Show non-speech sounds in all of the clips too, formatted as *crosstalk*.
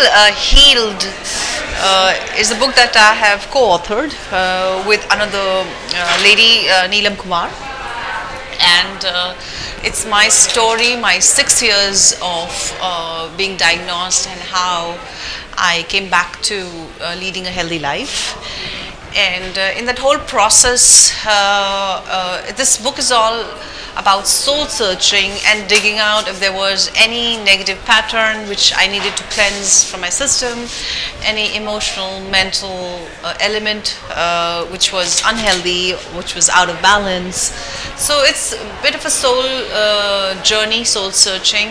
uh, Healed uh, is a book that I have co-authored uh, with another uh, lady, Neelam Kumar. And it's my story, my six years of being diagnosed and how I came back to leading a healthy life. And uh, in that whole process, uh, uh, this book is all about soul searching and digging out if there was any negative pattern which I needed to cleanse from my system, any emotional, mental uh, element uh, which was unhealthy, which was out of balance. So it's a bit of a soul uh, journey, soul searching,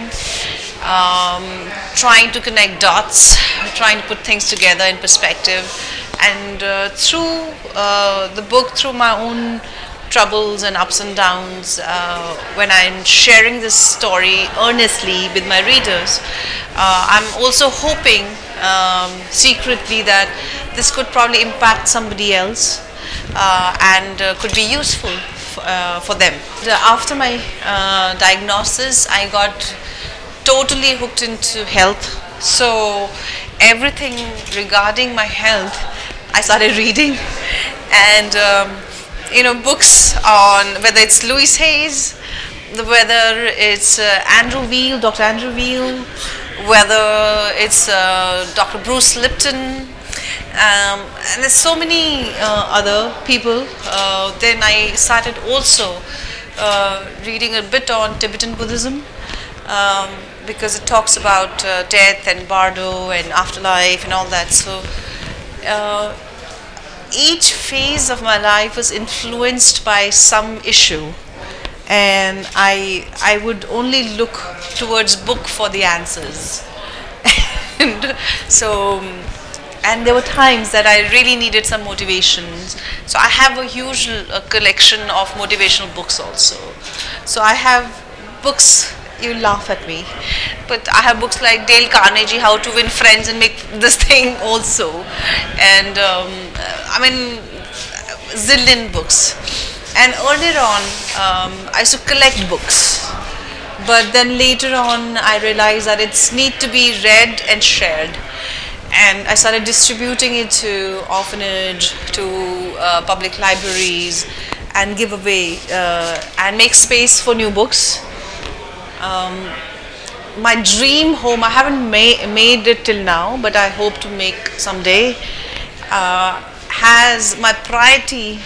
um, trying to connect dots, trying to put things together in perspective. And uh, through uh, the book, through my own troubles and ups and downs, uh, when I'm sharing this story earnestly with my readers, uh, I'm also hoping um, secretly that this could probably impact somebody else uh, and uh, could be useful uh, for them. After my uh, diagnosis, I got totally hooked into health. So everything regarding my health, I started *laughs* reading, and um, you know books on whether it's Louise Hay's, whether it's uh, Andrew Weil, Dr. Andrew Weil, whether it's uh, Dr. Bruce Lipton. Um, and there's so many uh, other people. Uh, then I started also uh, reading a bit on Tibetan Buddhism um, because it talks about uh, death and bardo and afterlife and all that. So each phase of my life was influenced by some issue, and I I would only look towards book for the answers. *laughs* and so and there were times that I really needed some motivations. So I have a huge uh, collection of motivational books also. So I have books. You laugh at me, but I have books like Dale Carnegie, How to Win Friends and Make This Thing also, and um, I mean zillion books. And earlier on, um, I used to collect books. But then later on i realized that it's need to be read and shared. And i started distributing it to orphanage to uh, public libraries and give away uh, and make space for new books. Um, my dream home i haven't ma- made it till now but i hope to make someday. Uh, has my priority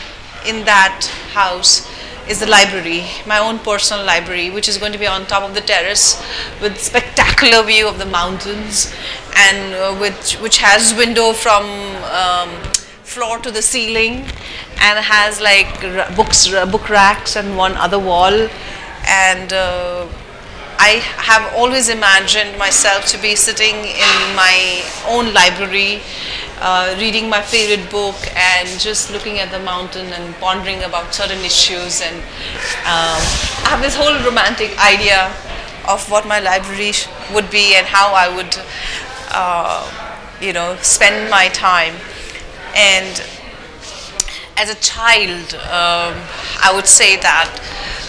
in that house is the library, my own personal library, which is going to be on top of the terrace with spectacular view of the mountains and uh, which, which has window from um, floor to the ceiling and has like books, book racks and one other wall. And uh, I have always imagined myself to be sitting in my own library, uh, reading my favorite book, and just looking at the mountain and pondering about certain issues. And um, I have this whole romantic idea of what my library would be and how I would, uh, you know, spend my time. And as a child, um, I would say that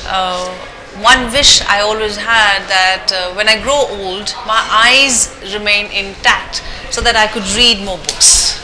uh, one wish I always had that uh, when I grow old, my eyes remain intact so that I could read more books.